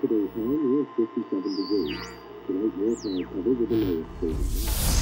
Today high near 57 degrees. Tonight, more cloud cover with a low of